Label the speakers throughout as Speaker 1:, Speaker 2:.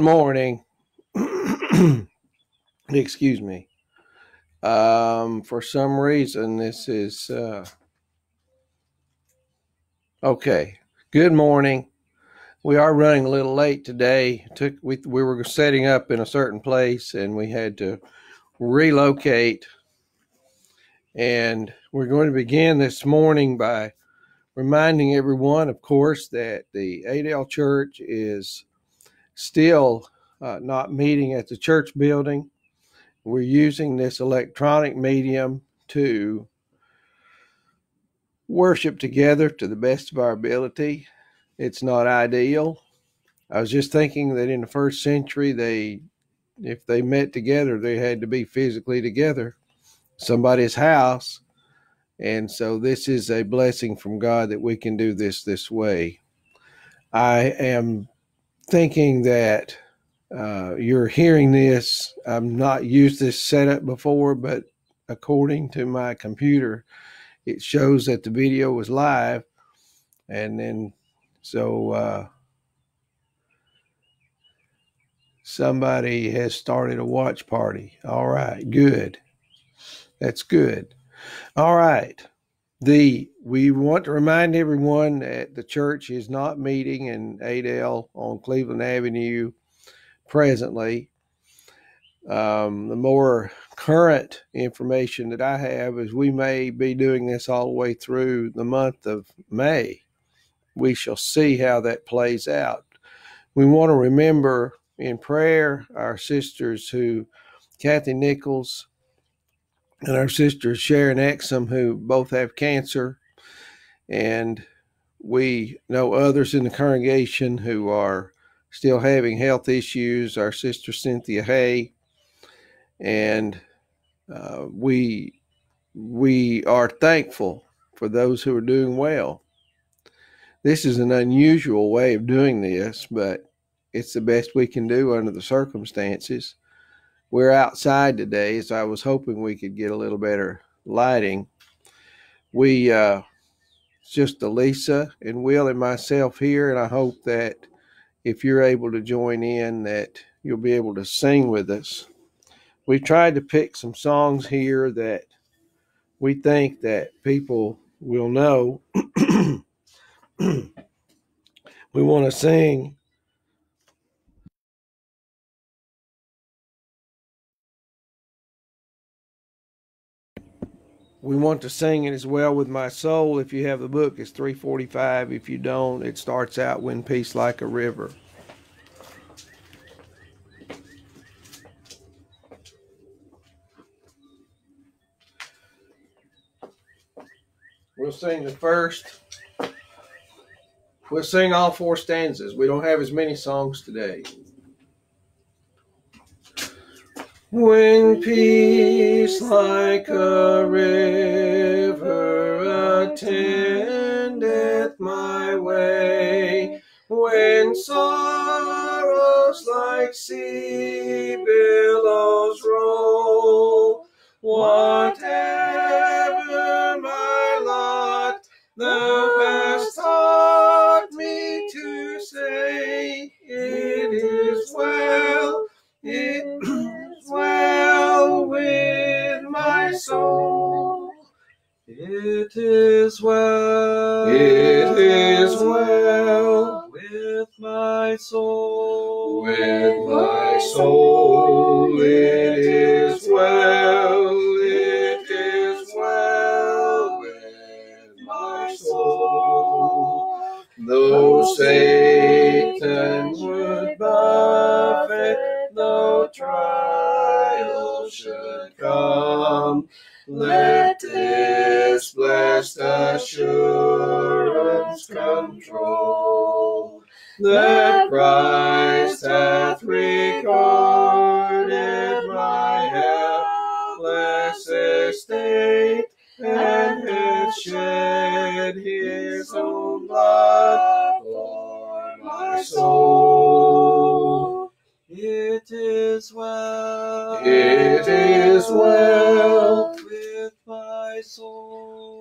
Speaker 1: morning. Excuse me. Um, for some reason, this is uh, okay. Good morning. We are running a little late today. Took we we were setting up in a certain place, and we had to relocate. And we're going to begin this morning by reminding everyone, of course, that the Adel Church is still uh, not meeting at the church building. We're using this electronic medium to worship together to the best of our ability. It's not ideal. I was just thinking that in the first century, they, if they met together, they had to be physically together, somebody's house. And so this is a blessing from God that we can do this this way. I am thinking that uh, you're hearing this. I've not used this setup before, but according to my computer, it shows that the video was live. And then, so uh, somebody has started a watch party. All right, good. That's good. All right the we want to remind everyone that the church is not meeting in Adel on Cleveland Avenue presently. Um, the more current information that I have is we may be doing this all the way through the month of May. We shall see how that plays out. We want to remember in prayer our sisters who, Kathy Nichols, and our sister Sharon Exum, who both have cancer. And we know others in the congregation who are still having health issues. Our sister Cynthia Hay, and uh, we we are thankful for those who are doing well. This is an unusual way of doing this, but it's the best we can do under the circumstances we're outside today, so I was hoping we could get a little better lighting. We, uh, just Elisa and Will and myself here, and I hope that if you're able to join in, that you'll be able to sing with us. We tried to pick some songs here that we think that people will know. we want to sing we want to sing it as well with my soul. If you have the book, it's 345. If you don't, it starts out when peace like a river. We'll sing the first. We'll sing all four stanzas. We don't have as many songs today. When peace like a river attendeth my way, when sorrows like sea billows roll, whatever It is well. It is well with my soul.
Speaker 2: With my soul.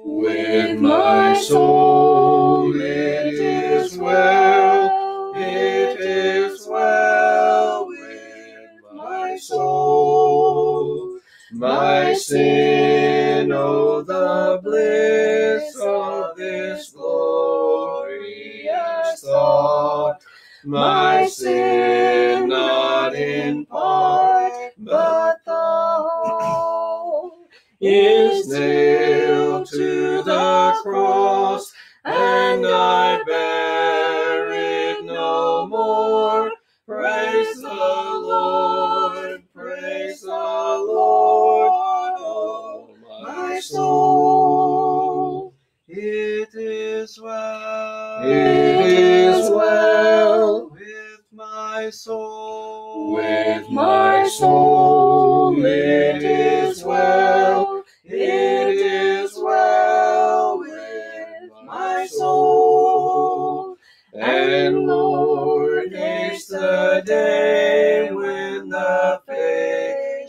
Speaker 2: With my soul.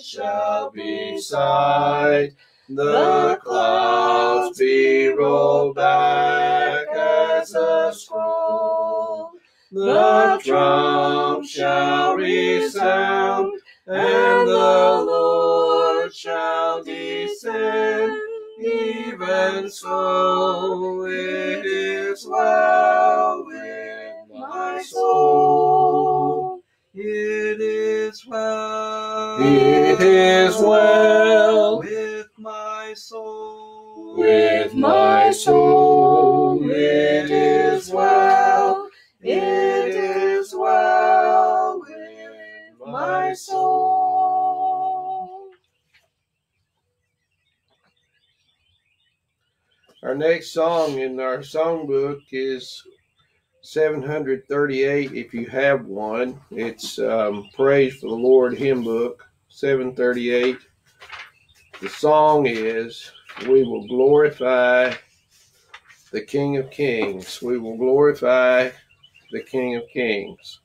Speaker 2: Shall be sight. The clouds be rolled back as a scroll. The trump shall resound, and the Lord shall descend. Even so, it is well with my soul.
Speaker 3: It is well.
Speaker 2: It is well
Speaker 3: with my soul.
Speaker 2: with my soul. It is well. It is well with my soul. Our next song in our songbook is 738. If you have one, it's um, Praise for the Lord hymn book 738. The song is We will glorify the King of Kings. We will glorify the King of Kings.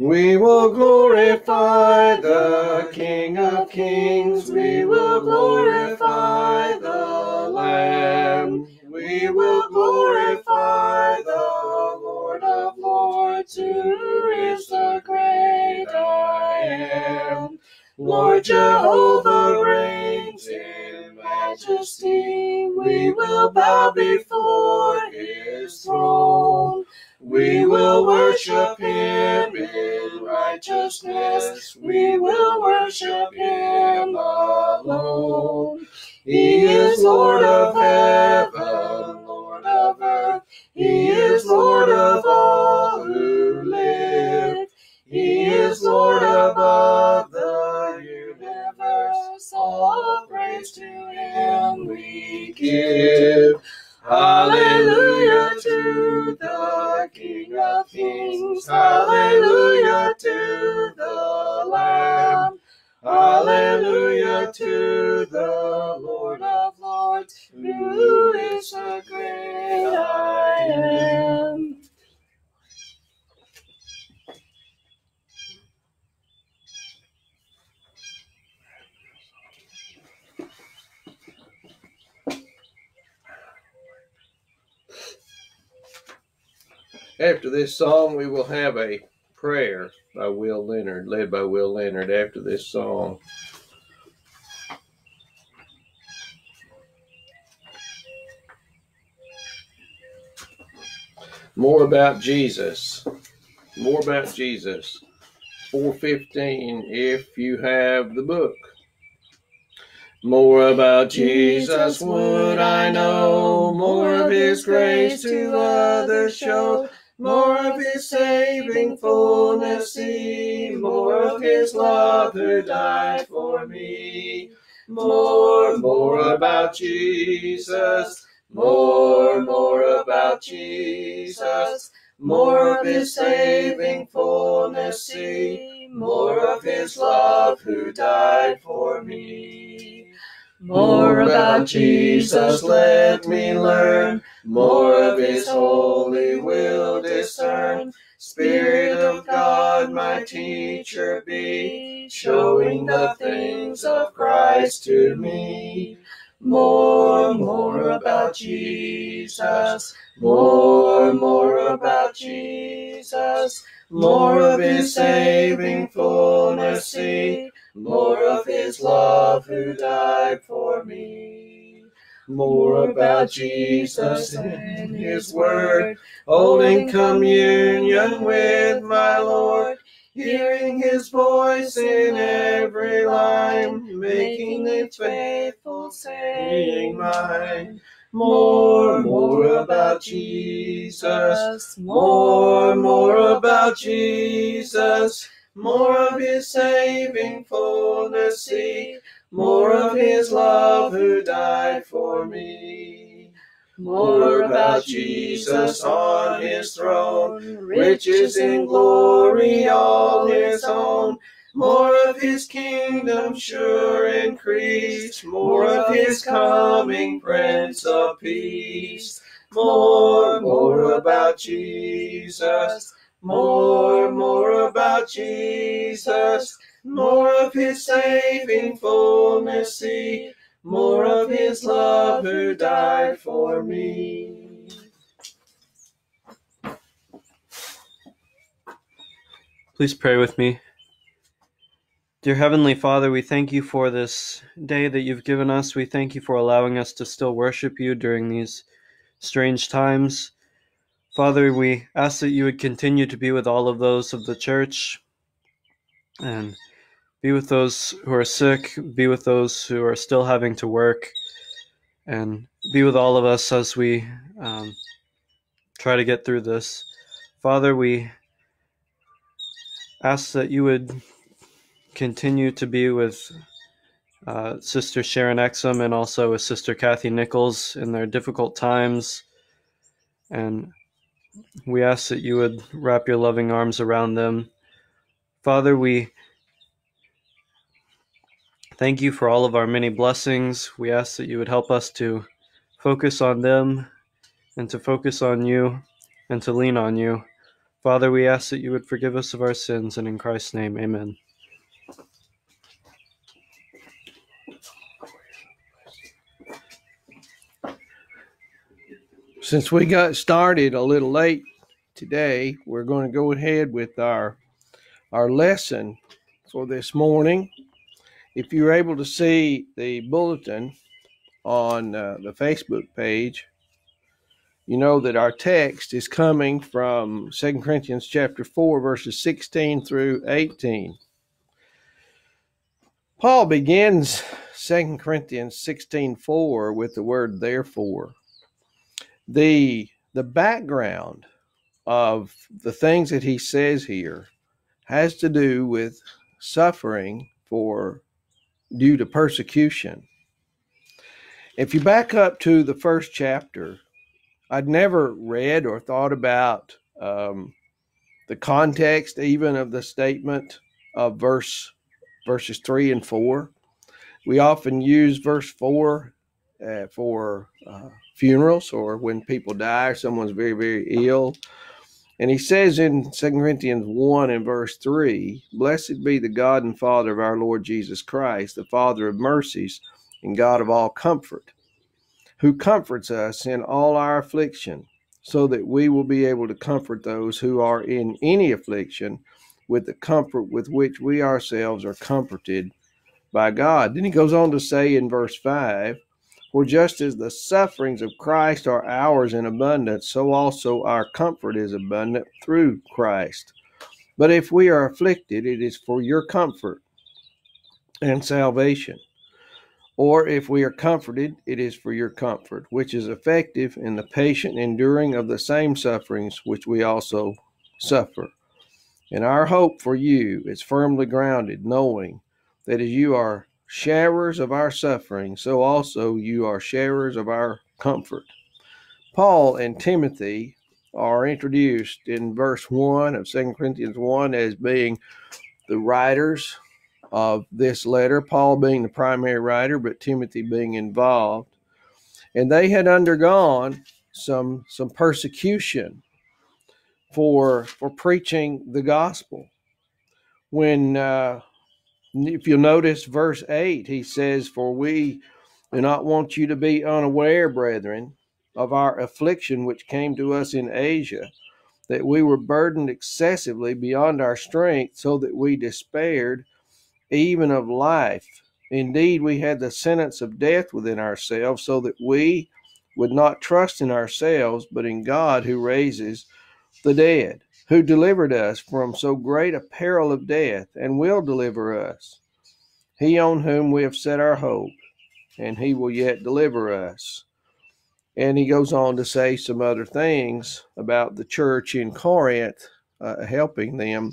Speaker 2: We will glorify the King of Kings. We will glorify the Lamb. We will glorify the Lord who is the great I am. Lord Jehovah reigns in majesty. We will bow before his throne. We will worship him in righteousness. We will worship him alone. He is Lord of heaven, is Lord of all who live. He is Lord above After this song, we will have a prayer by Will Leonard, led by Will Leonard after this song. More about Jesus. More about Jesus. 415 if you have the book. More about Jesus would I know, more of his grace to others show, more of his saving fullness see, more of his love who died for me. More, more about Jesus, more, more about Jesus, more of his saving fullness see, more of his love who died for me. More about Jesus, let me learn. More of his holy will discern. Spirit of God, my teacher be, showing the things of Christ to me. More, more about Jesus. More, more about Jesus. More of his saving fullness see. More of his love who died for me. More about Jesus and his word, holding communion with my Lord, hearing his voice in every line, making it faithful saying mine. More, more about Jesus, more, more about Jesus, more of his saving fullness. See, more of his love who died for me. More about Jesus on his throne, riches in glory all his own. More of his kingdom sure increase, more of his coming Prince of Peace. More, more about Jesus, more, more about Jesus, more of his saving fullness see, more of his love who died for me.
Speaker 4: Please pray with me. Dear Heavenly Father, we thank you for this day that you've given us. We thank you for allowing us to still worship you during these strange times. Father, we ask that you would continue to be with all of those of the church and be with those who are sick, be with those who are still having to work, and be with all of us as we um, try to get through this. Father, we ask that you would continue to be with uh, Sister Sharon Exum and also with Sister Kathy Nichols in their difficult times. And we ask that you would wrap your loving arms around them. Father, we thank you for all of our many blessings. We ask that you would help us to focus on them and to focus on you and to lean on you. Father, we ask that you would forgive us of our sins, and in Christ's name, amen.
Speaker 1: Since we got started a little late today, we're going to go ahead with our our lesson for this morning. If you're able to see the bulletin on uh, the Facebook page, you know that our text is coming from 2 Corinthians chapter 4 verses 16 through 18. Paul begins 2 Corinthians 16:4 with the word therefore the the background of the things that he says here has to do with suffering for due to persecution. If you back up to the first chapter, I'd never read or thought about um, the context even of the statement of verse verses three and four. We often use verse four uh, for uh, funerals or when people die or someone's very, very ill. And he says in 2 Corinthians 1 and verse 3 Blessed be the God and Father of our Lord Jesus Christ, the Father of mercies and God of all comfort, who comforts us in all our affliction, so that we will be able to comfort those who are in any affliction with the comfort with which we ourselves are comforted by God. Then he goes on to say in verse 5 for just as the sufferings of Christ are ours in abundance, so also our comfort is abundant through Christ. But if we are afflicted, it is for your comfort and salvation. Or if we are comforted, it is for your comfort, which is effective in the patient enduring of the same sufferings which we also suffer. And our hope for you is firmly grounded, knowing that as you are sharers of our suffering, so also you are sharers of our comfort. Paul and Timothy are introduced in verse 1 of 2 Corinthians 1 as being the writers of this letter, Paul being the primary writer, but Timothy being involved. And they had undergone some some persecution for for preaching the gospel. When uh, if you'll notice verse 8, he says, For we do not want you to be unaware, brethren, of our affliction which came to us in Asia, that we were burdened excessively beyond our strength, so that we despaired even of life. Indeed, we had the sentence of death within ourselves, so that we would not trust in ourselves, but in God who raises the dead, who delivered us from so great a peril of death, and will deliver us. He on whom we have set our hope, and he will yet deliver us. And he goes on to say some other things about the church in Corinth, uh, helping them.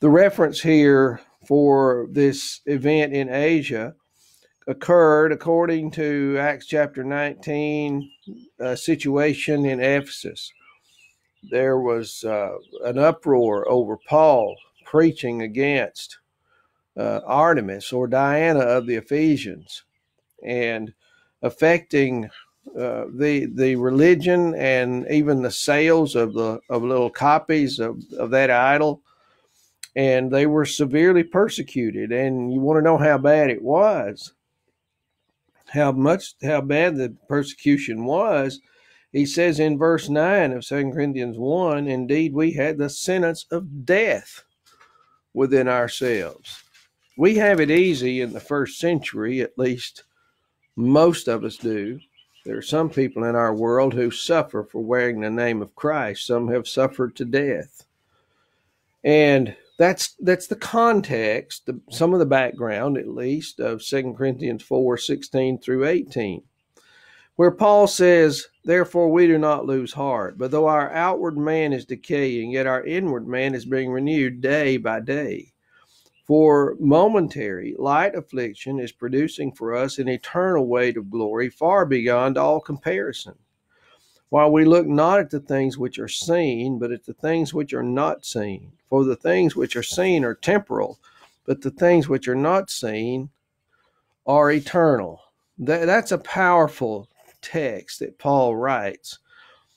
Speaker 1: The reference here for this event in Asia occurred according to Acts chapter 19, a situation in Ephesus. There was uh, an uproar over Paul preaching against uh, Artemis or Diana of the Ephesians and affecting uh, the the religion and even the sales of the of little copies of, of that idol. And they were severely persecuted. And you want to know how bad it was? How much how bad the persecution was he says in verse 9 of 2 corinthians 1 indeed we had the sentence of death within ourselves. We have it easy in the first century at least most of us do. There are some people in our world who suffer for wearing the name of christ. Some have suffered to death. And that's that's the context, the, some of the background at least of 2 Corinthians 4, 16 through 18, where Paul says, Therefore we do not lose heart, but though our outward man is decaying, yet our inward man is being renewed day by day. For momentary light affliction is producing for us an eternal weight of glory far beyond all comparison while we look not at the things which are seen, but at the things which are not seen. For the things which are seen are temporal, but the things which are not seen are eternal. That, that's a powerful text that Paul writes.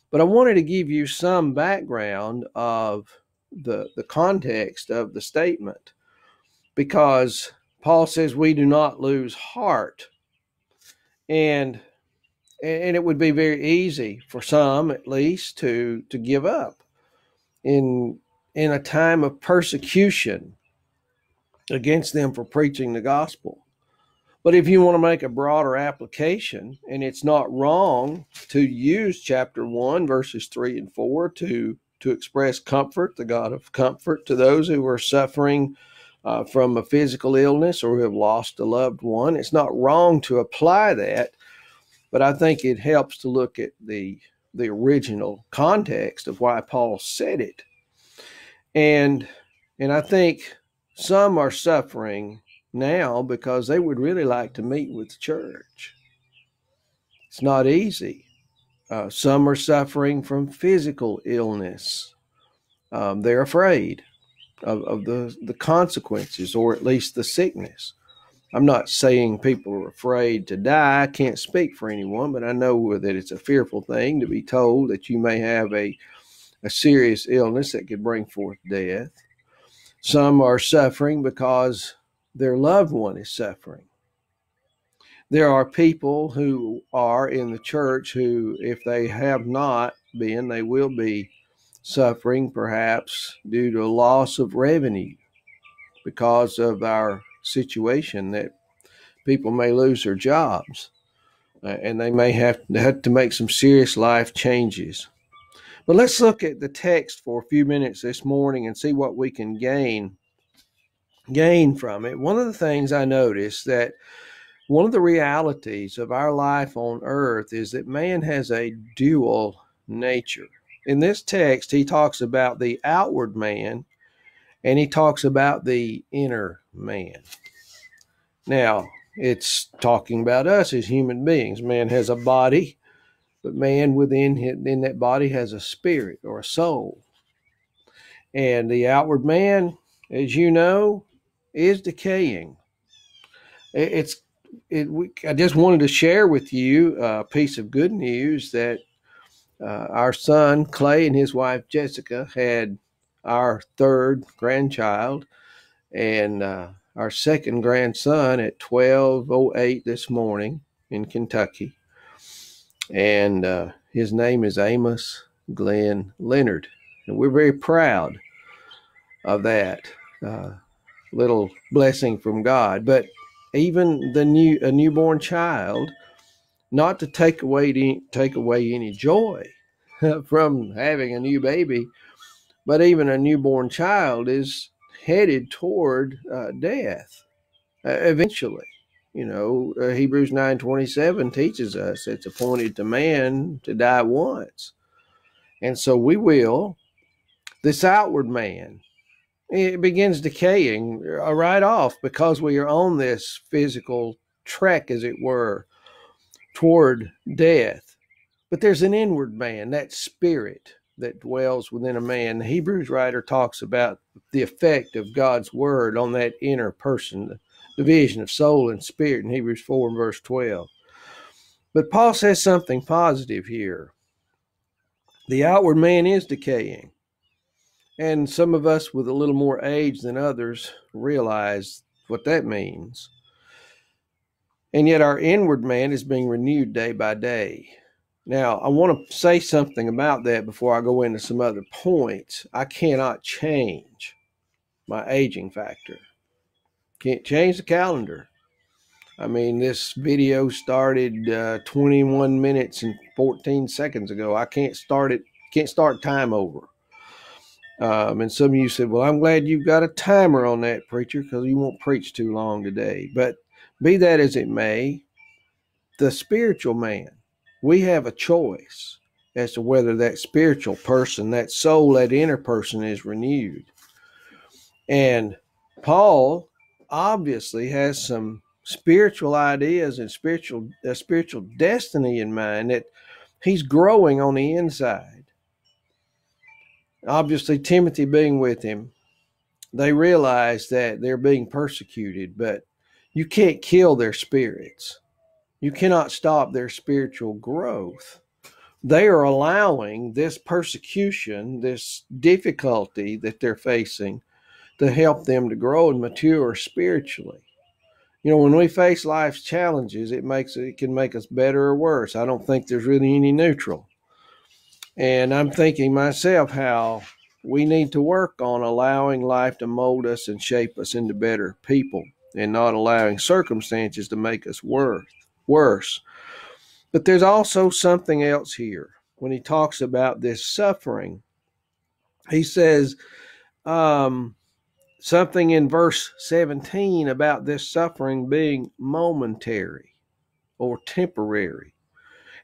Speaker 1: But I wanted to give you some background of the, the context of the statement because Paul says we do not lose heart. And and it would be very easy for some at least to to give up in in a time of persecution against them for preaching the gospel but if you want to make a broader application and it's not wrong to use chapter 1 verses 3 and 4 to to express comfort the god of comfort to those who are suffering uh, from a physical illness or who have lost a loved one it's not wrong to apply that but I think it helps to look at the the original context of why Paul said it. And and I think some are suffering now because they would really like to meet with the church. It's not easy. Uh, some are suffering from physical illness. Um, they're afraid of, of the, the consequences or at least the sickness. I'm not saying people are afraid to die. I can't speak for anyone, but I know that it's a fearful thing to be told that you may have a, a serious illness that could bring forth death. Some are suffering because their loved one is suffering. There are people who are in the church who, if they have not been, they will be suffering perhaps due to a loss of revenue because of our situation that people may lose their jobs uh, and they may have to, have to make some serious life changes. But let's look at the text for a few minutes this morning and see what we can gain gain from it. One of the things I noticed that one of the realities of our life on earth is that man has a dual nature. In this text, he talks about the outward man and he talks about the inner man. Now, it's talking about us as human beings. Man has a body, but man within in that body has a spirit or a soul. And the outward man, as you know, is decaying. It's it, we, I just wanted to share with you a piece of good news that uh, our son Clay and his wife Jessica had our third grandchild, and uh, our second grandson at 1208 this morning in Kentucky. And uh, his name is Amos Glenn Leonard. And we're very proud of that uh, little blessing from God. But even the new a newborn child, not to take away take away any joy from having a new baby, but even a newborn child is headed toward uh, death uh, eventually. You know, uh, Hebrews nine twenty seven teaches us it's appointed to man to die once, and so we will. This outward man, it begins decaying uh, right off because we are on this physical trek, as it were, toward death. But there's an inward man, that spirit that dwells within a man. The Hebrews writer talks about the effect of God's word on that inner person, the division of soul and spirit in Hebrews 4 and verse 12. But Paul says something positive here. The outward man is decaying. And some of us with a little more age than others realize what that means. And yet our inward man is being renewed day by day. Now, I want to say something about that before I go into some other points. I cannot change my aging factor. Can't change the calendar. I mean, this video started uh, 21 minutes and 14 seconds ago. I can't start it, can't start time over. Um, and some of you said, Well, I'm glad you've got a timer on that, preacher, because you won't preach too long today. But be that as it may, the spiritual man, we have a choice as to whether that spiritual person, that soul, that inner person is renewed. And Paul obviously has some spiritual ideas and spiritual a spiritual destiny in mind that he's growing on the inside. Obviously, Timothy being with him, they realize that they're being persecuted, but you can't kill their spirits. You cannot stop their spiritual growth. They are allowing this persecution, this difficulty that they're facing, to help them to grow and mature spiritually. You know, when we face life's challenges, it makes it can make us better or worse. I don't think there's really any neutral. And I'm thinking myself how we need to work on allowing life to mold us and shape us into better people and not allowing circumstances to make us worse worse. But there's also something else here when he talks about this suffering. He says um, something in verse 17 about this suffering being momentary or temporary.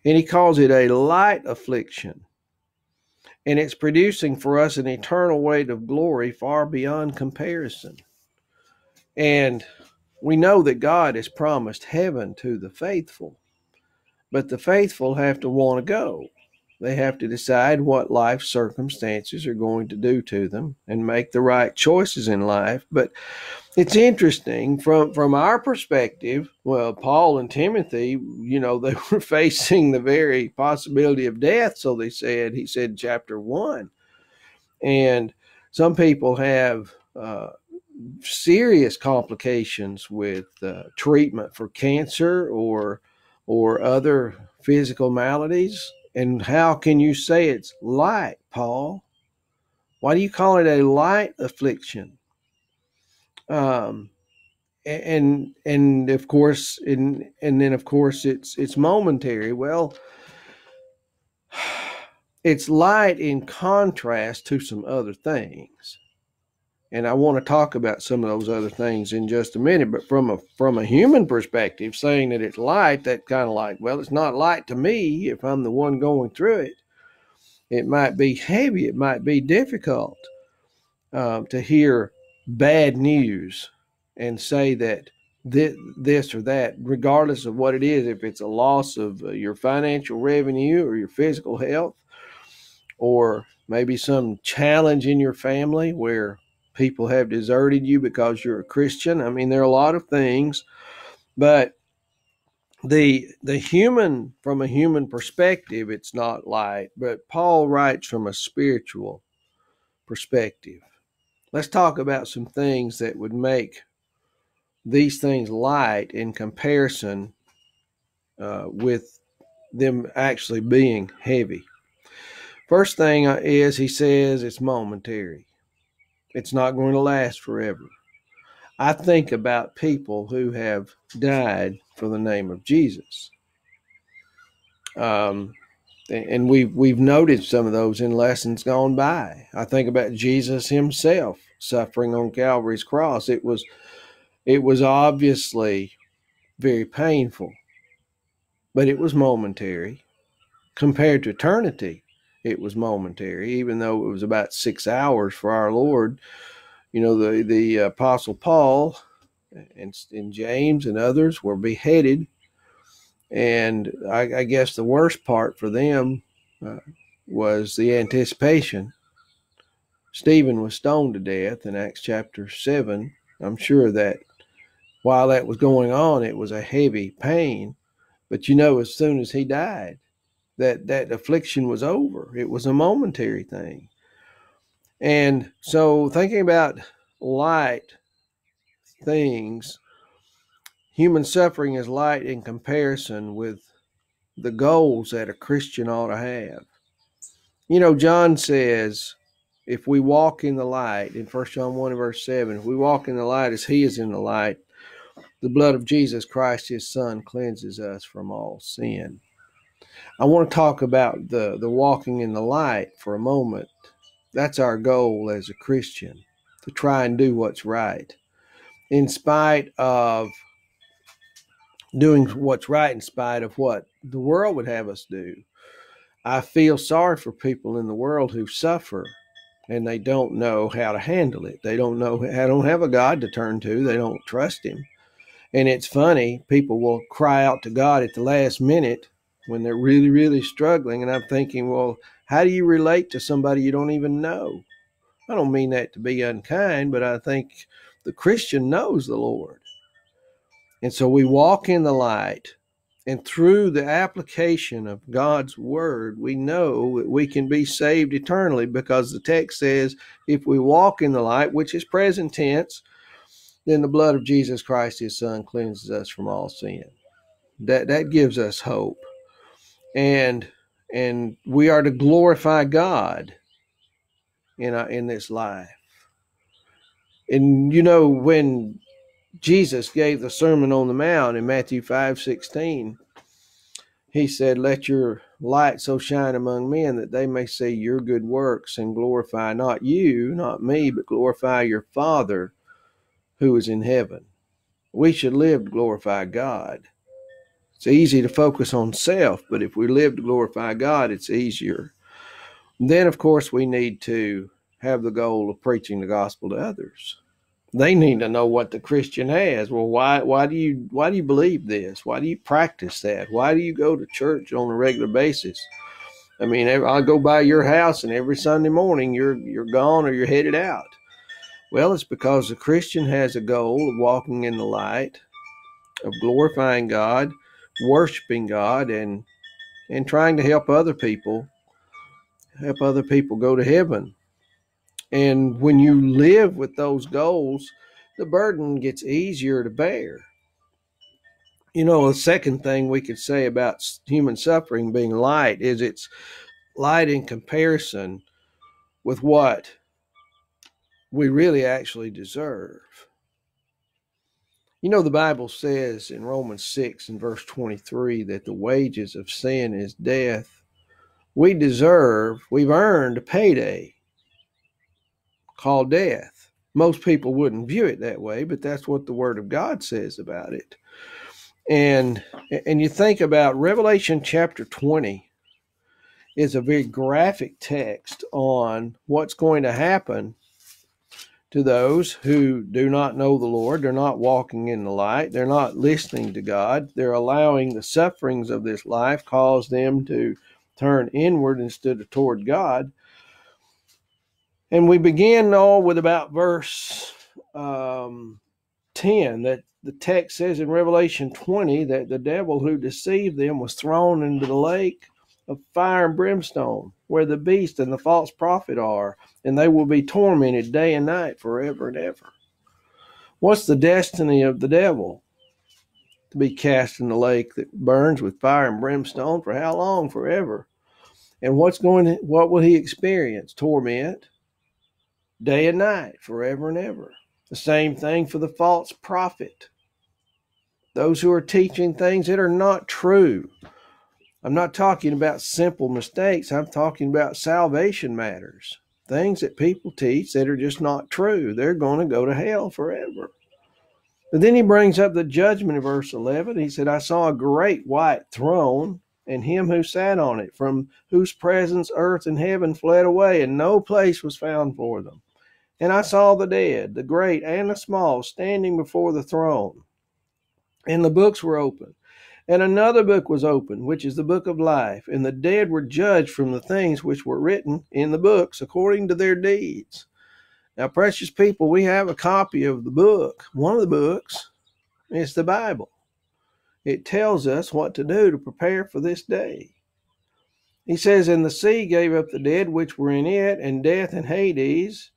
Speaker 1: And he calls it a light affliction. And it's producing for us an eternal weight of glory far beyond comparison. And we know that God has promised heaven to the faithful, but the faithful have to want to go. They have to decide what life circumstances are going to do to them and make the right choices in life. But it's interesting from from our perspective. Well, Paul and Timothy, you know, they were facing the very possibility of death. So they said, he said, chapter one, and some people have uh, serious complications with uh, treatment for cancer or or other physical maladies. And how can you say it's light, Paul? Why do you call it a light affliction? Um, and and of course, and and then of course it's it's momentary. Well, it's light in contrast to some other things and I want to talk about some of those other things in just a minute. But from a from a human perspective, saying that it's light, that kind of like, well, it's not light to me if I'm the one going through it. It might be heavy. It might be difficult um, to hear bad news and say that this, this or that, regardless of what it is, if it's a loss of uh, your financial revenue or your physical health, or maybe some challenge in your family where people have deserted you because you're a Christian. I mean, there are a lot of things, but the the human from a human perspective, it's not light. But Paul writes from a spiritual perspective. Let's talk about some things that would make these things light in comparison uh, with them actually being heavy. First thing is, he says it's momentary. It's not going to last forever. I think about people who have died for the name of Jesus. Um, and we've we've noted some of those in lessons gone by. I think about Jesus himself suffering on Calvary's cross. It was it was obviously very painful, but it was momentary. Compared to eternity, it was momentary, even though it was about six hours for our Lord. You know, the, the Apostle Paul and, and James and others were beheaded. And I, I guess the worst part for them uh, was the anticipation. Stephen was stoned to death in Acts chapter 7. I'm sure that while that was going on, it was a heavy pain. But you know, as soon as he died, that, that affliction was over. It was a momentary thing. And so, thinking about light things, human suffering is light in comparison with the goals that a Christian ought to have. You know, John says, if we walk in the light, in 1 John 1 verse 7, if we walk in the light as he is in the light, the blood of Jesus Christ, his son, cleanses us from all sin. I want to talk about the, the walking in the light for a moment. That's our goal as a Christian, to try and do what's right. In spite of doing what's right, in spite of what the world would have us do. I feel sorry for people in the world who suffer and they don't know how to handle it. They don't know, they don't have a God to turn to, they don't trust Him. And it's funny, people will cry out to God at the last minute when they're really, really struggling. And I'm thinking, well, how do you relate to somebody you don't even know? I don't mean that to be unkind, but I think the Christian knows the Lord. And so we walk in the light, and through the application of God's word, we know that we can be saved eternally because the text says, if we walk in the light, which is present tense, then the blood of Jesus Christ, his son, cleanses us from all sin. That that gives us hope. And and we are to glorify God in our, in this life. And you know, when Jesus gave the Sermon on the Mount in Matthew 5 16, he said, Let your light so shine among men that they may see your good works and glorify not you, not me, but glorify your Father who is in heaven. We should live to glorify God. It's easy to focus on self, but if we live to glorify God, it's easier. And then, of course, we need to have the goal of preaching the gospel to others. They need to know what the Christian has. Well, why why do you why do you believe this? Why do you practice that? Why do you go to church on a regular basis? I mean, I go by your house, and every Sunday morning you're you're gone or you're headed out. Well, it's because the Christian has a goal of walking in the light, of glorifying God, worshiping God, and and trying to help other people, help other people go to heaven. And when you live with those goals, the burden gets easier to bear. You know, the second thing we could say about human suffering being light is it's light in comparison with what we really actually deserve. You know, the Bible says in Romans 6 and verse 23 that the wages of sin is death. We deserve, we've earned a payday called death. Most people wouldn't view it that way, but that's what the Word of God says about it. And and you think about Revelation chapter 20 is a very graphic text on what's going to happen to those who do not know the Lord. They're not walking in the light. They're not listening to God. They're allowing the sufferings of this life cause them to turn inward instead of toward God. And we begin all with about verse um, 10 that the text says in Revelation 20 that the devil who deceived them was thrown into the lake of fire and brimstone, where the beast and the false prophet are, and they will be tormented day and night forever and ever. What's the destiny of the devil? To be cast in the lake that burns with fire and brimstone for how long? Forever. And what's going to, what will he experience? Torment day and night, forever and ever. The same thing for the false prophet. Those who are teaching things that are not true. I'm not talking about simple mistakes. I'm talking about salvation matters. Things that people teach that are just not true. They're going to go to hell forever. But then he brings up the judgment in verse 11. He said, I saw a great white throne and him who sat on it, from whose presence earth and heaven fled away, and no place was found for them. And I saw the dead, the great and the small, standing before the throne. And the books were open. And another book was opened, which is the book of life. And the dead were judged from the things which were written in the books according to their deeds. Now, precious people, we have a copy of the book. One of the books is the Bible. It tells us what to do to prepare for this day. He says, And the sea gave up the dead which were in it, and death and Hades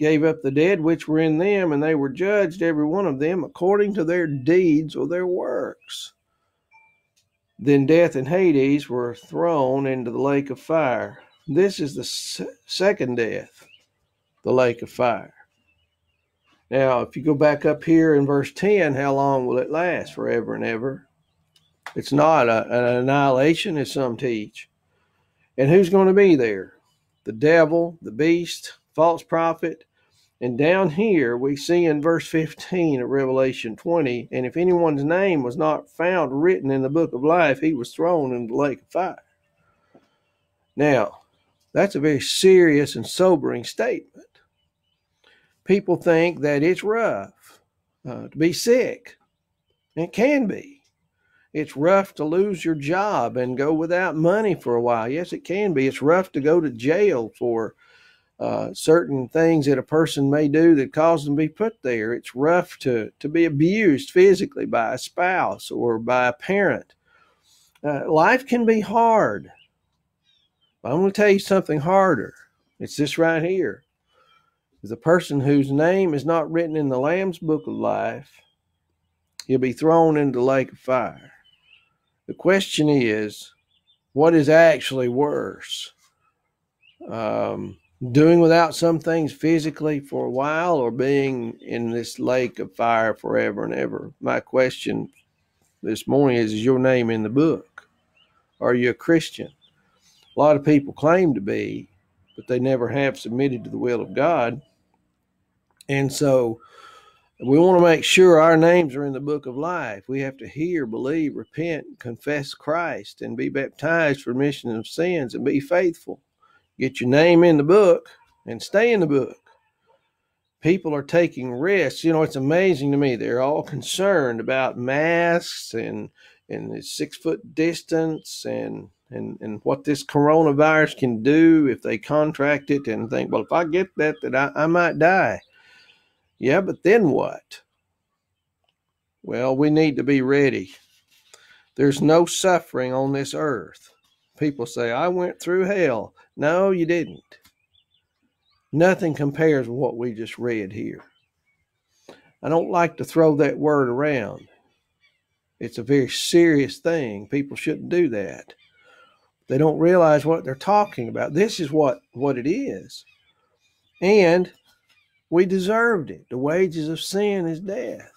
Speaker 1: gave up the dead which were in them, and they were judged, every one of them, according to their deeds or their works. Then death and Hades were thrown into the lake of fire. This is the second death, the lake of fire. Now, if you go back up here in verse 10, how long will it last? Forever and ever. It's not a, an annihilation, as some teach. And who's going to be there? The devil, the beast, false prophet. And down here, we see in verse 15 of Revelation 20, and if anyone's name was not found written in the book of life, he was thrown into the lake of fire. Now, that's a very serious and sobering statement people think that it's rough uh, to be sick. It can be. It's rough to lose your job and go without money for a while. Yes, it can be. It's rough to go to jail for uh, certain things that a person may do that cause them to be put there. It's rough to, to be abused physically by a spouse or by a parent. Uh, life can be hard. But I'm going to tell you something harder. It's this right here. The person whose name is not written in the Lamb's book of life. He'll be thrown into the lake of fire. The question is, what is actually worse? Um, doing without some things physically for a while or being in this lake of fire forever and ever? My question this morning is Is your name in the book? Are you a Christian? A lot of people claim to be, but they never have submitted to the will of God. And so we want to make sure our names are in the book of life. We have to hear, believe, repent, confess Christ, and be baptized for remission of sins and be faithful. Get your name in the book and stay in the book. People are taking risks. You know, it's amazing to me. They're all concerned about masks and and the six foot distance and and and what this coronavirus can do if they contract it and think, well, if I get that, that I, I might die. Yeah, but then what? Well, we need to be ready. There's no suffering on this earth. People say, I went through hell. No, you didn't. Nothing compares with what we just read here. I don't like to throw that word around. It's a very serious thing. People shouldn't do that. They don't realize what they're talking about. This is what, what it is. And we deserved it. The wages of sin is death.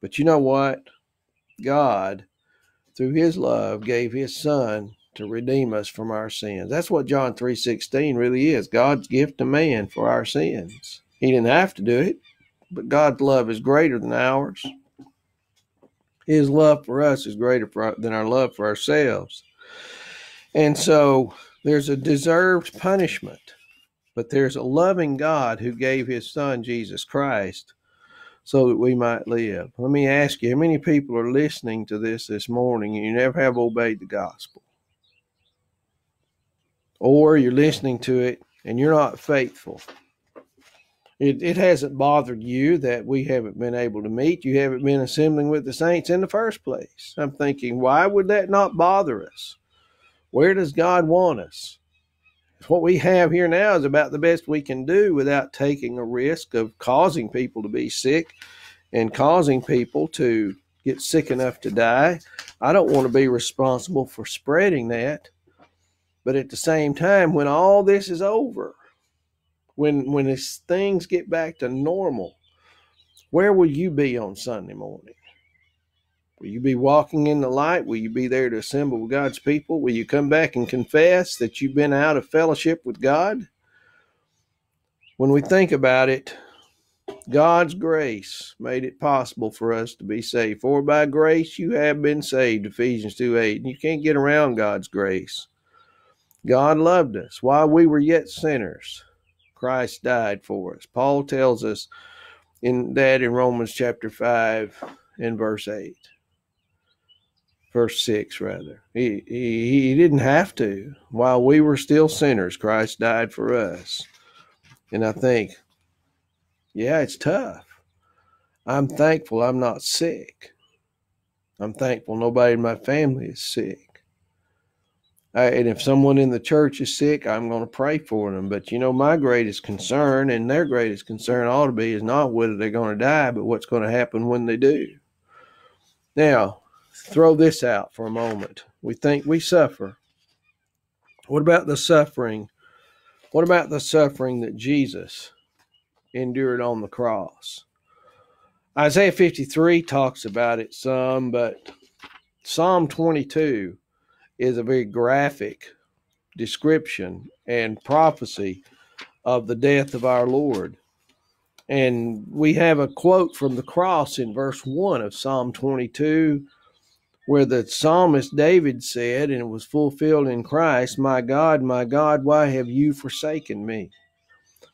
Speaker 1: But you know what? God, through his love, gave his son to redeem us from our sins. That's what John 3:16 really is. God's gift to man for our sins. He didn't have to do it, but God's love is greater than ours. His love for us is greater for, than our love for ourselves. And so there's a deserved punishment but there's a loving God who gave his son, Jesus Christ, so that we might live. Let me ask you, how many people are listening to this this morning and you never have obeyed the gospel? Or you're listening to it and you're not faithful. It, it hasn't bothered you that we haven't been able to meet. You haven't been assembling with the saints in the first place. I'm thinking, why would that not bother us? Where does God want us? what we have here now is about the best we can do without taking a risk of causing people to be sick and causing people to get sick enough to die. I don't want to be responsible for spreading that. But at the same time, when all this is over, when when things get back to normal, Where will you be on Sunday morning? Will you be walking in the light? Will you be there to assemble with God's people? Will you come back and confess that you've been out of fellowship with God? When we think about it, God's grace made it possible for us to be saved. For by grace you have been saved, Ephesians 2 8. And you can't get around God's grace. God loved us while we were yet sinners. Christ died for us. Paul tells us in that in Romans chapter 5 and verse 8. Verse 6, rather. He, he, he didn't have to. While we were still sinners, Christ died for us. And I think, yeah, it's tough. I'm thankful I'm not sick. I'm thankful nobody in my family is sick. And if someone in the church is sick, I'm going to pray for them. But you know, my greatest concern and their greatest concern ought to be is not whether they're going to die, but what's going to happen when they do. Now, throw this out for a moment. We think we suffer. What about the suffering? What about the suffering that Jesus endured on the cross? Isaiah 53 talks about it some, but Psalm 22 is a very graphic description and prophecy of the death of our Lord. And we have a quote from the cross in verse 1 of Psalm 22 where the psalmist David said, and it was fulfilled in Christ, My God, my God, why have you forsaken me?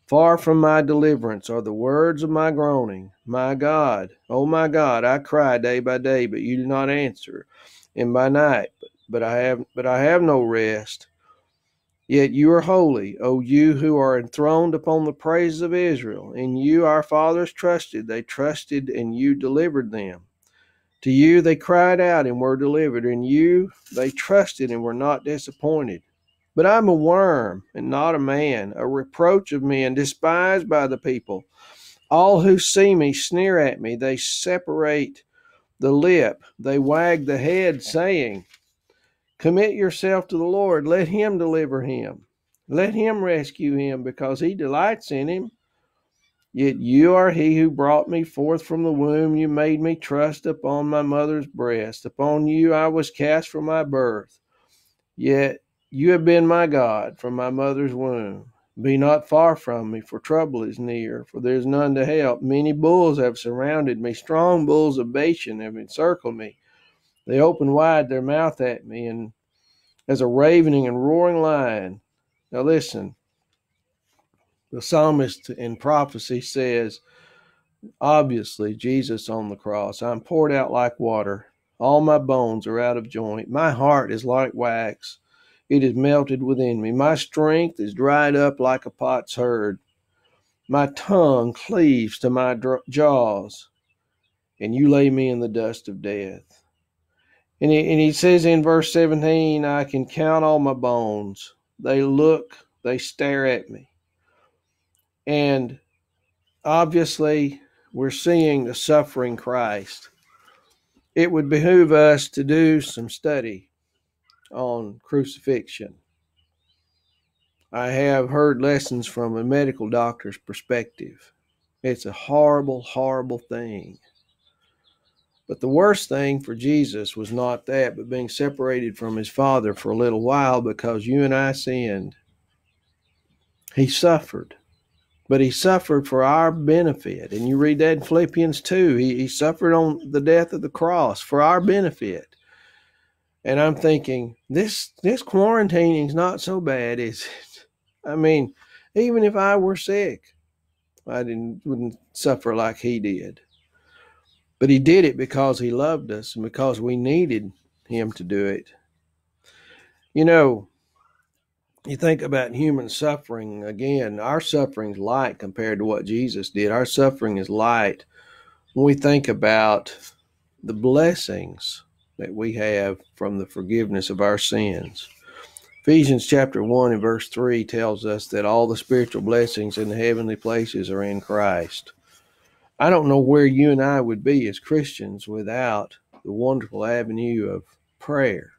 Speaker 1: Far from my deliverance are the words of my groaning. My God, oh my God, I cry day by day, but you do not answer, and by night, but I have but I have no rest. Yet you are holy, O you who are enthroned upon the praises of Israel. In you our fathers trusted, they trusted, and you delivered them. To you they cried out and were delivered, and you they trusted and were not disappointed. But I'm a worm and not a man, a reproach of men, despised by the people. All who see me sneer at me, they separate the lip, they wag the head, saying, Commit yourself to the Lord, let him deliver him. Let him rescue him, because he delights in him. Yet you are he who brought me forth from the womb. You made me trust upon my mother's breast. Upon you I was cast from my birth. Yet you have been my God from my mother's womb. Be not far from me, for trouble is near, for there is none to help. Many bulls have surrounded me, strong bulls of Bashan have encircled me. They open wide their mouth at me, and as a ravening and roaring lion. Now listen, the psalmist in prophecy says, obviously, Jesus on the cross, I'm poured out like water. All my bones are out of joint. My heart is like wax. It is melted within me. My strength is dried up like a potsherd. My tongue cleaves to my jaws, and you lay me in the dust of death. And he, and he says in verse 17, I can count all my bones. They look, they stare at me. And obviously, we're seeing the suffering Christ. It would behoove us to do some study on crucifixion. I have heard lessons from a medical doctor's perspective. It's a horrible, horrible thing. But the worst thing for Jesus was not that, but being separated from his Father for a little while because you and I sinned. He suffered but he suffered for our benefit. And you read that in Philippians 2. He, he suffered on the death of the cross for our benefit. And I'm thinking, this this quarantining's not so bad, is it? I mean, even if I were sick, I didn't wouldn't suffer like he did. But he did it because he loved us and because we needed him to do it. You know, you think about human suffering again, our suffering is light compared to what Jesus did. Our suffering is light when we think about the blessings that we have from the forgiveness of our sins. Ephesians chapter 1 and verse 3 tells us that all the spiritual blessings in the heavenly places are in Christ. I don't know where you and I would be as Christians without the wonderful avenue of prayer,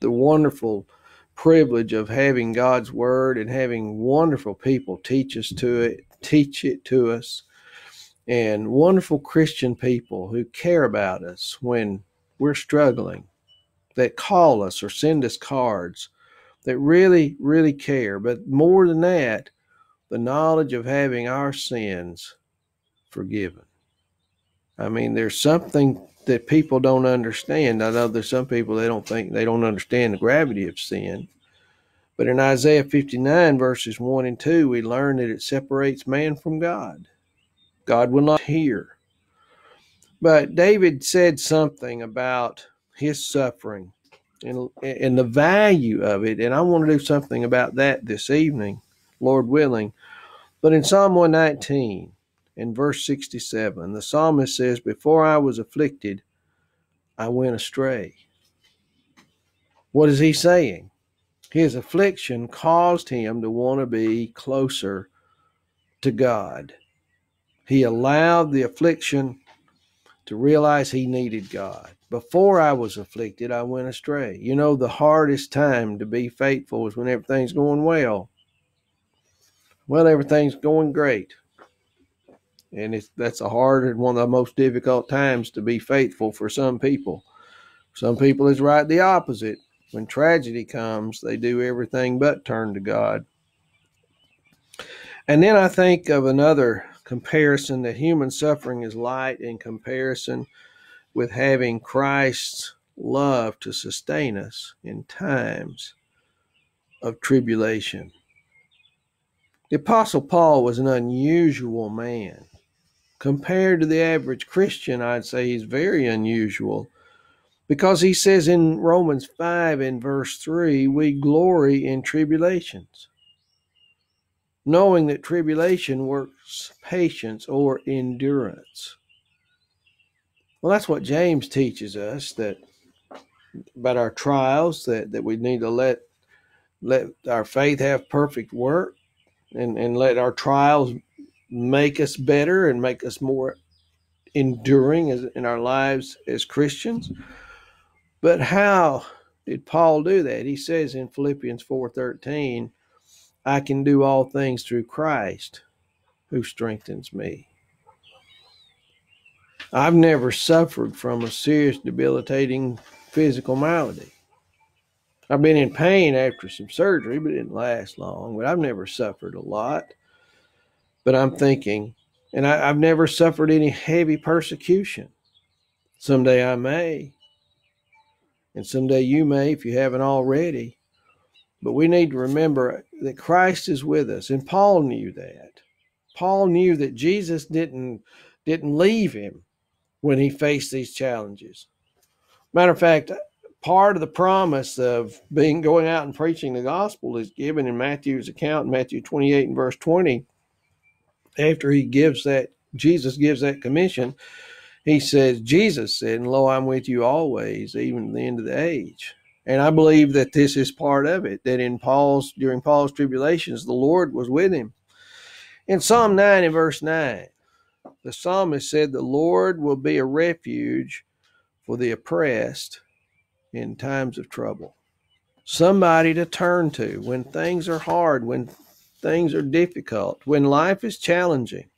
Speaker 1: the wonderful privilege of having God's word and having wonderful people teach us to it, teach it to us. and wonderful Christian people who care about us when we're struggling, that call us or send us cards, that really, really care. But more than that, the knowledge of having our sins forgiven. I mean, there's something that people don't understand. I know there's some people they don't think they don't understand the gravity of sin. But in Isaiah 59, verses 1 and 2, we learn that it separates man from God. God will not hear. But David said something about his suffering and, and the value of it. And I want to do something about that this evening, Lord willing. But in Psalm 119, in verse 67, the psalmist says, Before I was afflicted, I went astray. What is he saying? His affliction caused him to want to be closer to God. He allowed the affliction to realize he needed God. Before I was afflicted, I went astray. You know, the hardest time to be faithful is when everything's going well. Well, everything's going great. And it's that's a hard and one of the most difficult times to be faithful for some people. Some people is right the opposite. When tragedy comes, they do everything but turn to God. And then I think of another comparison that human suffering is light in comparison with having Christ's love to sustain us in times of tribulation. The Apostle Paul was an unusual man. Compared to the average Christian, I'd say he's very unusual because he says in Romans 5 and verse 3, we glory in tribulations knowing that tribulation works patience or endurance. Well, that's what James teaches us that about our trials that, that we need to let let our faith have perfect work and, and let our trials make us better and make us more enduring as, in our lives as Christians. But how did Paul do that? He says in Philippians 4:13, I can do all things through Christ who strengthens me. I've never suffered from a serious debilitating physical malady. I've been in pain after some surgery, but it didn't last long. But I've never suffered a lot. But I'm thinking, and I, have never suffered any heavy persecution. Someday I may, and someday you may if you haven't already. But we need to remember that Christ is with us, and Paul knew that. Paul knew that Jesus didn't didn't leave him when he faced these challenges. Matter of fact, part of the promise of being going out and preaching the gospel is given in Matthew's account in Matthew 28 and verse 20. After he gives that Jesus gives that commission, he says, Jesus said, And lo, I'm with you always, even the end of the age. And I believe that this is part of it, that in Paul's during Paul's tribulations, the Lord was with him. In Psalm 9 and verse 9, the psalmist said, The Lord will be a refuge for the oppressed in times of trouble. Somebody to turn to when things are hard, when things are difficult, when life is challenging.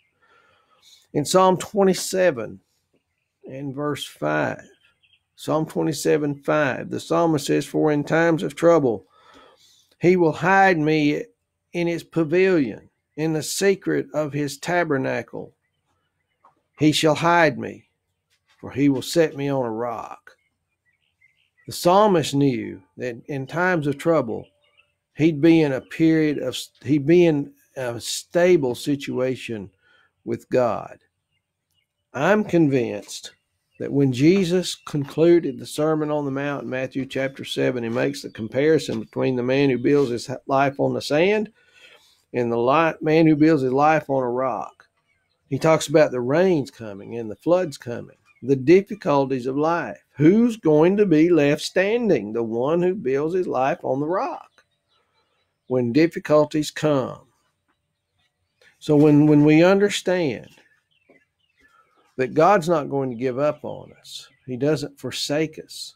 Speaker 1: In Psalm 27 and verse 5, Psalm 27 5. The psalmist says, For in times of trouble, he will hide me in his pavilion, in the secret of his tabernacle. He shall hide me, for he will set me on a rock. The psalmist knew that in times of trouble, he'd be in a period of, he'd be in a stable situation with God. I'm convinced that when Jesus concluded the Sermon on the Mount in Matthew chapter 7, he makes the comparison between the man who builds his life on the sand and the man who builds his life on a rock. He talks about the rains coming and the floods coming, the difficulties of life. Who's going to be left standing? The one who builds his life on the rock when difficulties come. So when, when we understand that God's not going to give up on us. He doesn't forsake us.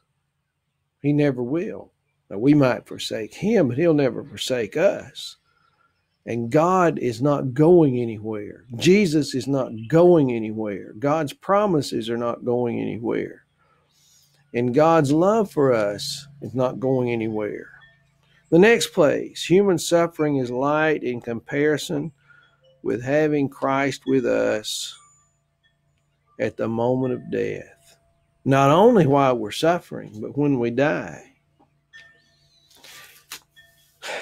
Speaker 1: He never will. Now, we might forsake him, but he'll never forsake us. And God is not going anywhere. Jesus is not going anywhere. God's promises are not going anywhere. And God's love for us is not going anywhere. The next place, human suffering is light in comparison with having Christ with us at the moment of death. Not only while we're suffering, but when we die.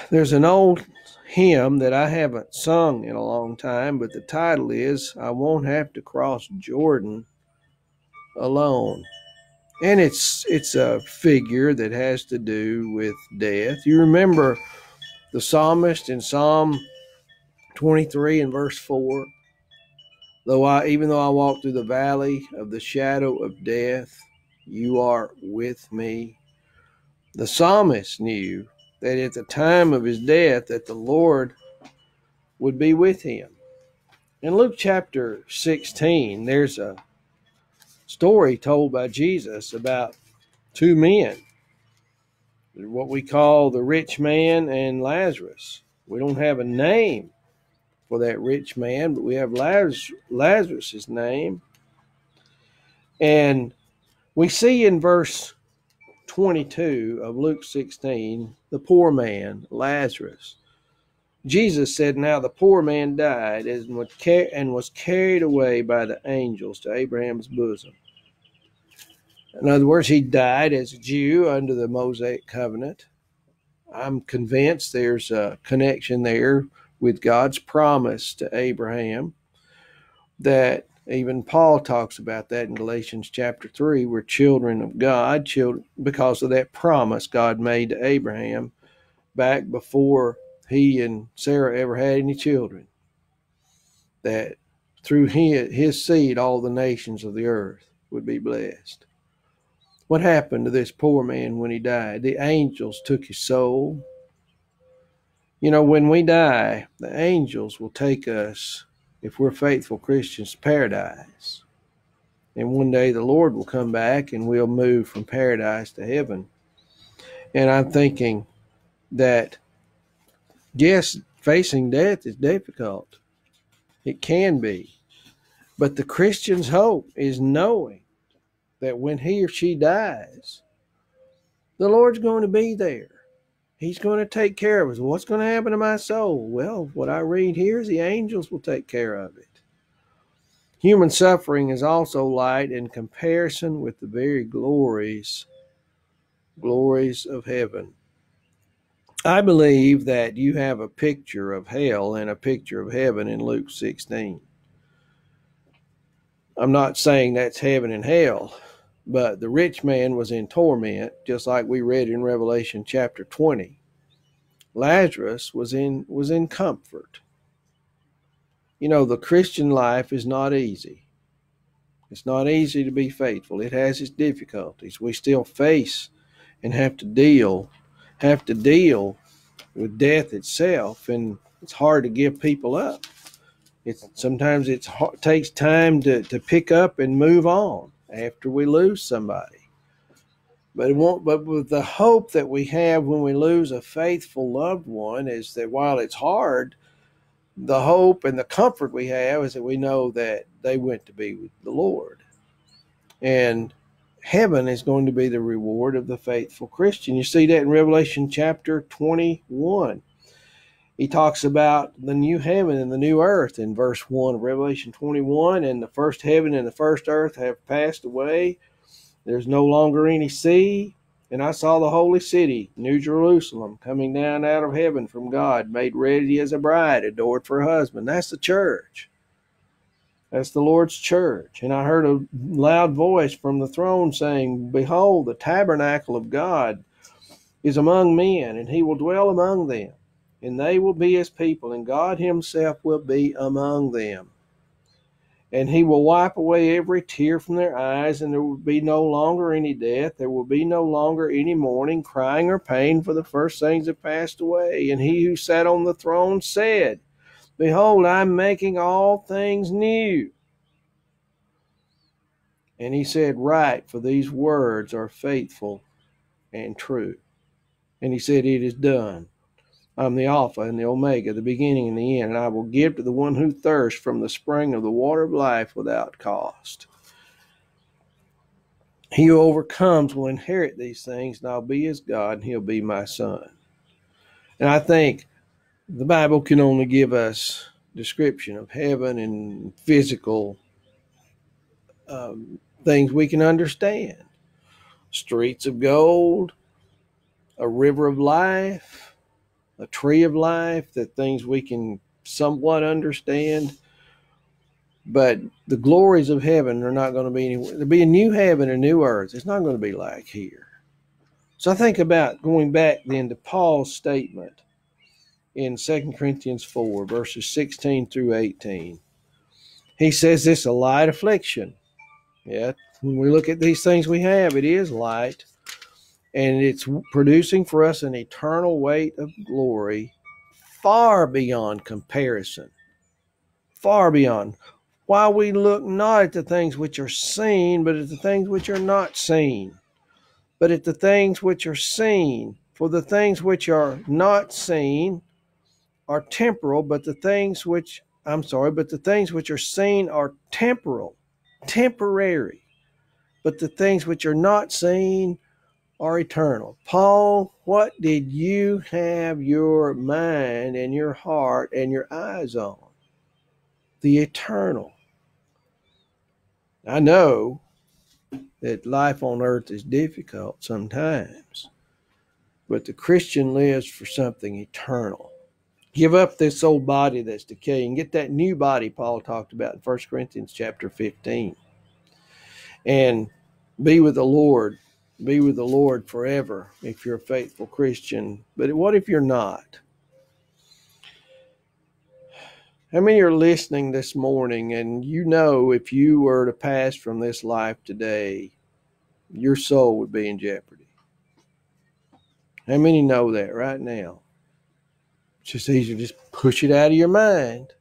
Speaker 1: There's an old hymn that I haven't sung in a long time, but the title is I Won't Have to Cross Jordan Alone. And it's it's a figure that has to do with death. You remember the psalmist in Psalm 23 and verse 4 though I even though I walk through the valley of the shadow of death you are with me the psalmist knew that at the time of his death that the Lord would be with him. In Luke chapter 16, there's a story told by Jesus about two men, what we call the rich man and Lazarus. We don't have a name for that rich man, but we have Lazarus, Lazarus's name. And we see in verse 22 of Luke 16, the poor man, Lazarus. Jesus said, Now the poor man died and was carried away by the angels to Abraham's bosom. In other words, he died as a Jew under the Mosaic covenant. I'm convinced there's a connection there with God's promise to Abraham that even Paul talks about that in Galatians chapter 3. We're children of God, children because of that promise God made to Abraham back before he and Sarah ever had any children. That through his, his seed, all the nations of the earth would be blessed. What happened to this poor man when he died? The angels took his soul. You know, when we die, the angels will take us if we're faithful Christians, to paradise. And one day the Lord will come back and we'll move from paradise to heaven. And I'm thinking that, yes, facing death is difficult. It can be. But the Christian's hope is knowing that when he or she dies, the Lord's going to be there. He's going to take care of us. What's going to happen to my soul? Well, what I read here is the angels will take care of it. Human suffering is also light in comparison with the very glories, glories of heaven. I believe that you have a picture of hell and a picture of heaven in Luke 16. I'm not saying that's heaven and hell. But the rich man was in torment, just like we read in Revelation chapter 20. Lazarus was in was in comfort. You know, the Christian life is not easy. It's not easy to be faithful. It has its difficulties. We still face and have to deal have to deal with death itself and it's hard to give people up. It's sometimes it takes time to, to pick up and move on after we lose somebody. But it won't, but with the hope that we have when we lose a faithful loved one is that while it's hard, the hope and the comfort we have is that we know that they went to be with the Lord. And heaven is going to be the reward of the faithful Christian. You see that in Revelation chapter 21 he talks about the new heaven and the new earth in verse 1 of Revelation 21. And the first heaven and the first earth have passed away. There's no longer any sea. And I saw the holy city, New Jerusalem, coming down out of heaven from God, made ready as a bride, adored for a husband. That's the church. That's the Lord's church. And I heard a loud voice from the throne saying, Behold, the tabernacle of God is among men, and he will dwell among them and they will be his people, and God himself will be among them. And he will wipe away every tear from their eyes, and there will be no longer any death. There will be no longer any mourning, crying, or pain, for the first things have passed away. And he who sat on the throne said, Behold, I'm making all things new. And he said, Write, for these words are faithful and true. And he said, It is done. I'm the Alpha and the Omega, the beginning and the end, and I will give to the one who thirsts from the spring of the water of life without cost. He who overcomes will inherit these things, and I'll be his God, and he'll be my son. And I think the Bible can only give us description of heaven and physical um, things we can understand. Streets of gold, a river of life, a tree of life, that things we can somewhat understand. But the glories of heaven are not going to be anywhere. There'll be a new heaven, a new earth. It's not going to be like here. So I think about going back then to Paul's statement in 2 Corinthians 4, verses 16 through 18. He says this a light affliction. Yeah, when we look at these things we have, it is light and it's producing for us an eternal weight of glory far beyond comparison. Far beyond. While we look not at the things which are seen, but at the things which are not seen, but at the things which are seen. For the things which are not seen are temporal, but the things which, I'm sorry, but the things which are seen are temporal, temporary. But the things which are not seen are eternal. Paul, what did you have your mind and your heart and your eyes on? The eternal. I know that life on earth is difficult sometimes, but the Christian lives for something eternal. Give up this old body that's decaying. Get that new body Paul talked about in 1 Corinthians chapter 15. And be with the Lord be with the Lord forever if you're a faithful Christian. But what if you're not? How many are listening this morning and you know if you were to pass from this life today, your soul would be in jeopardy? How many know that right now? It's just easier to just push it out of your mind,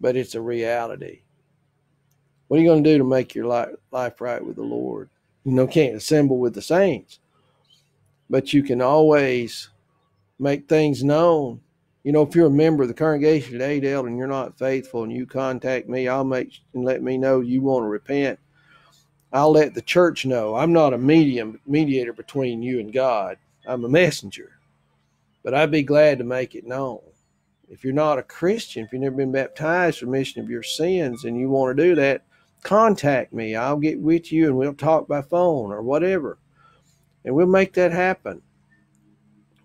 Speaker 1: but it's a reality. What are you going to do to make your life, life right with the Lord? You know, can't assemble with the saints, but you can always make things known. You know, if you're a member of the congregation at Adel and you're not faithful and you contact me, I'll make and let me know you want to repent. I'll let the church know. I'm not a medium mediator between you and God. I'm a messenger. But I'd be glad to make it known. If you're not a Christian, if you've never been baptized for remission of your sins and you want to do that, contact me. I'll get with you and we'll talk by phone or whatever. And we'll make that happen.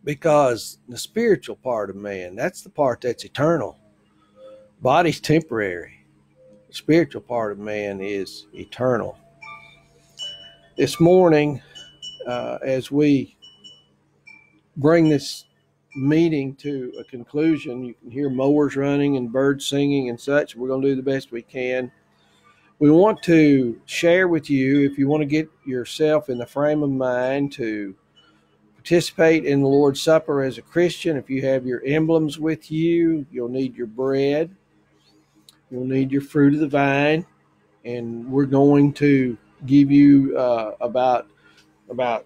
Speaker 1: Because the spiritual part of man, that's the part that's eternal. Body's temporary. The spiritual part of man is eternal. This morning, uh, as we bring this meeting to a conclusion, you can hear mowers running and birds singing and such. We're going to do the best we can we want to share with you if you want to get yourself in the frame of mind to participate in the Lord's Supper as a Christian. If you have your emblems with you, you'll need your bread, you'll need your fruit of the vine, and we're going to give you uh, about about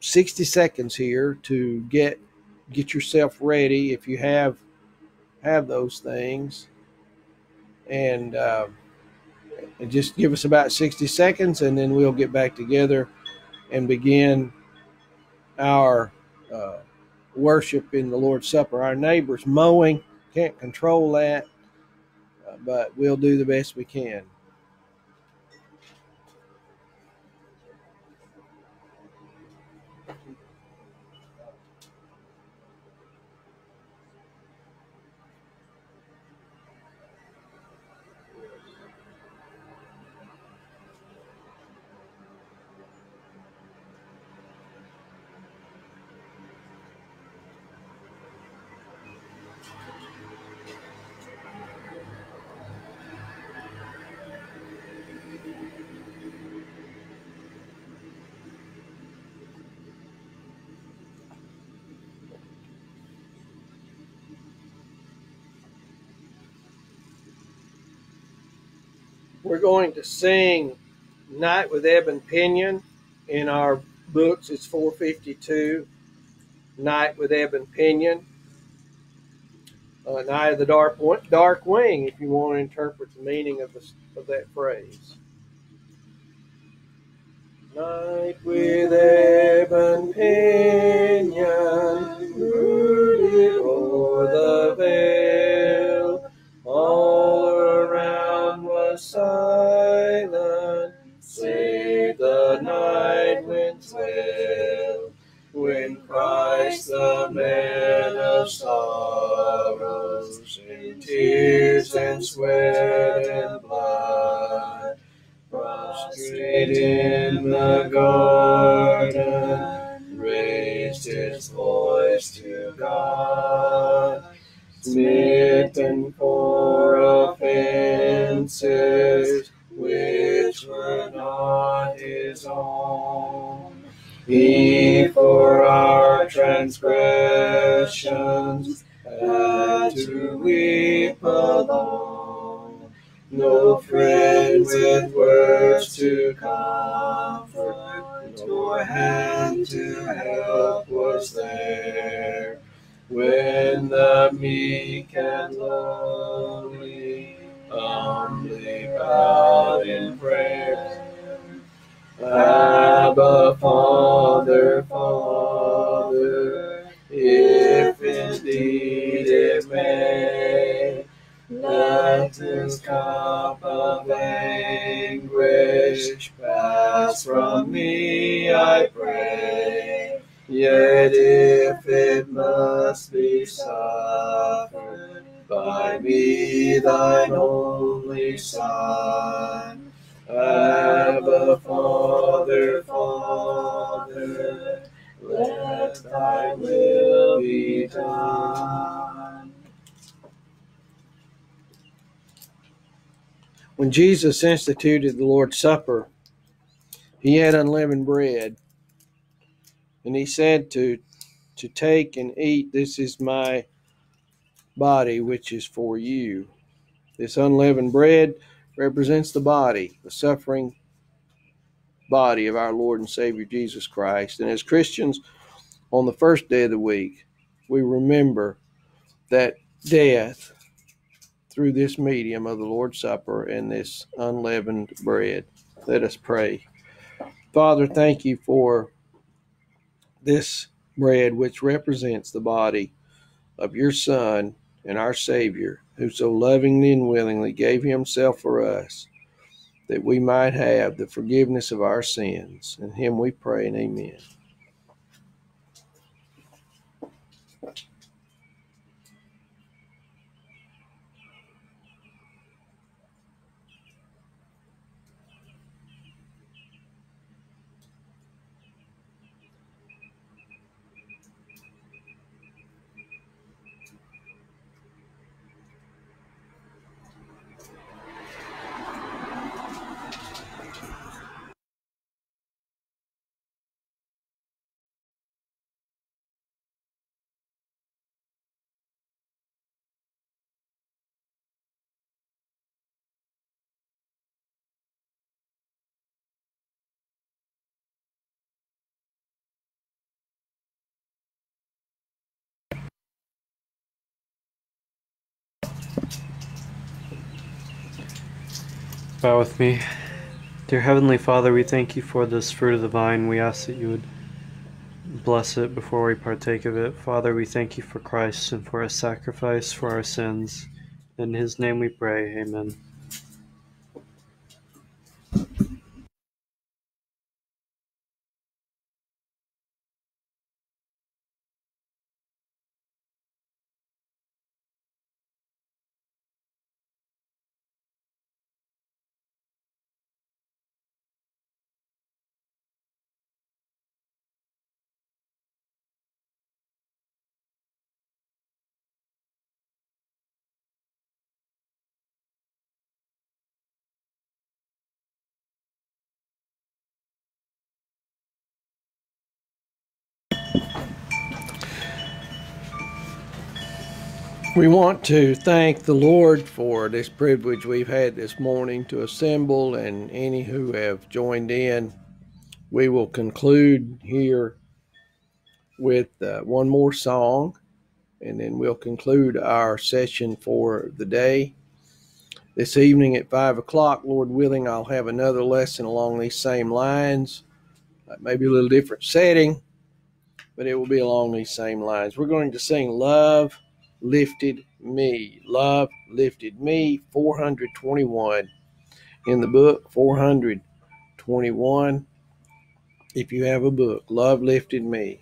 Speaker 1: 60 seconds here to get get yourself ready if you have have those things and uh, and just give us about 60 seconds and then we'll get back together and begin our uh, worship in the Lord's Supper. Our neighbor's mowing, can't control that, uh, but we'll do the best we can. We're going to sing Night with Ebon Pinion. In our books, it's 452, Night with Ebon Pinion. uh, Night of the Dark, dark Wing if you want to interpret the meaning of, the, of that phrase. Night with ebon pinion brooded o'er the sorrows, in tears and sweat and blood, prostrate in the garden, When Jesus instituted the Lord's Supper, he had unleavened bread, and he said to, to take and eat, This is my body, which is for you. This unleavened bread represents the body, the suffering body of our Lord and Savior Jesus Christ. And as Christians, on the first day of the week, we remember that death through this medium of the Lord's Supper and this unleavened bread. Let us pray. Father, thank you for this bread, which represents the body of your Son and our Savior, who so lovingly and willingly gave himself for us, that we might have the forgiveness of our sins. In him we pray and amen.
Speaker 4: Bow with me. Dear Heavenly Father, we thank you for this fruit of the vine. We ask that you would bless it before we partake of it. Father, we thank you for Christ and for his sacrifice for our sins. In his name we pray. Amen.
Speaker 1: We want to thank the Lord for this privilege we've had this morning to assemble and any who have joined in. We will conclude here with uh, one more song,
Speaker 5: and then we'll conclude our session for the day. This evening at 5 o'clock, Lord willing, I'll have another lesson along these same lines, maybe a little different setting, but it will be along these same lines. We're going to sing Love Lifted Me. Love Lifted Me, 421 in the book, 421. If you have a book, Love Lifted Me.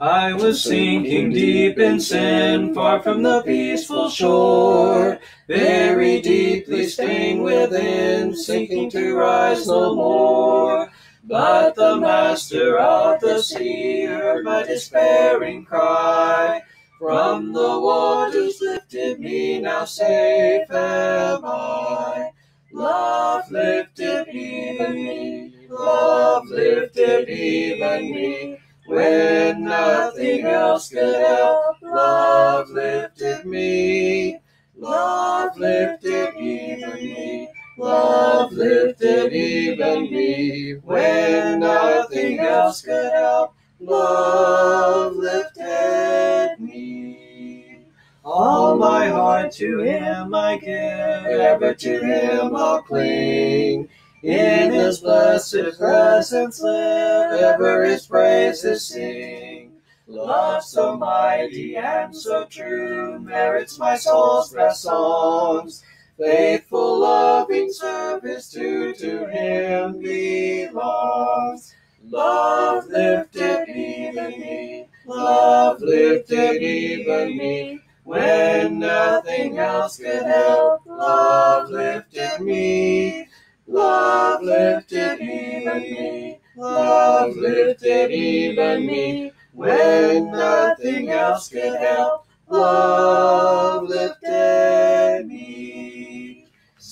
Speaker 1: I was sinking deep in sin, far from the peaceful shore, very deeply stained within, sinking to rise no more. But the master of the sea heard my despairing cry. From the waters lifted me, now safe am I. Love lifted me, love lifted even me. When nothing else could help, love lifted me. Love lifted even me. Love lifted even me. When nothing else could help, love lifted me. All my heart to him I give, ever to him I'll cling. In his blessed presence live, ever his praises sing. Love so mighty and so true merits my soul's best songs. Faithful, loving service due to him belongs. Love lifted even me, love lifted even me. When nothing else could help, love lifted me. Love lifted even me, love lifted even me. When nothing else could help, love lifted.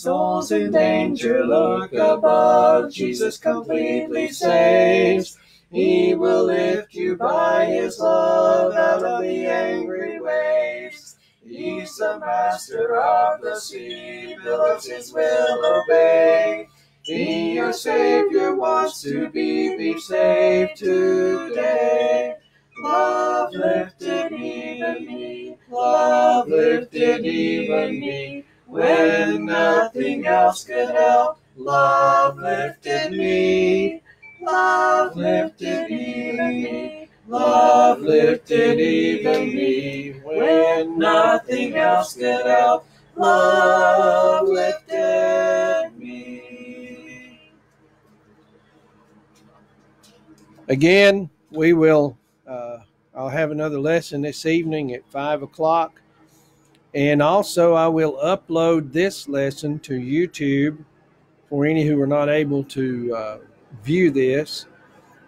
Speaker 1: Souls in danger look above, Jesus completely saves. He will lift you by his love out of the angry waves. He's the master of the sea, billows his will obey. He, your Savior, wants to be, be saved today. Love lifted even me, love lifted even me. When nothing else could help, love lifted me, love lifted me. Love lifted even me when nothing else could help. Love lifted me.
Speaker 5: Again, we will. Uh, I'll have another lesson this evening at five o'clock, and also I will upload this lesson to YouTube for any who are not able to uh, view this.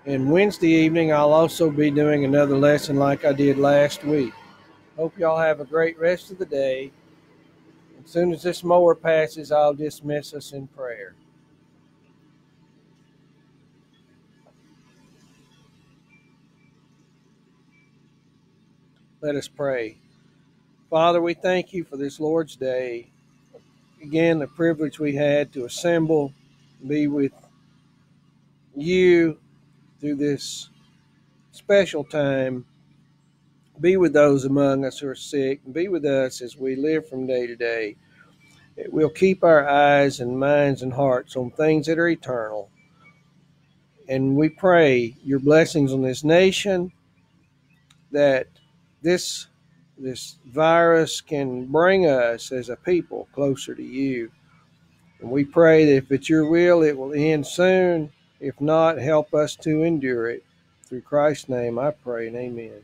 Speaker 5: And Wednesday evening, I'll also be doing another lesson like I did last week. Hope y'all have a great rest of the day. As soon as this mower passes, I'll dismiss us in prayer. Let us pray. Father, we thank you for this Lord's Day. Again, the privilege we had to assemble, be with you through this special time. Be with those among us who are sick, and be with us as we live from day to day. It will keep our eyes and minds and hearts on things that are eternal. And we pray your blessings on this nation that this this virus can bring us as a people closer to you. And we pray that if it's your will, it will end soon if not, help us to endure it. Through Christ's name I pray and amen.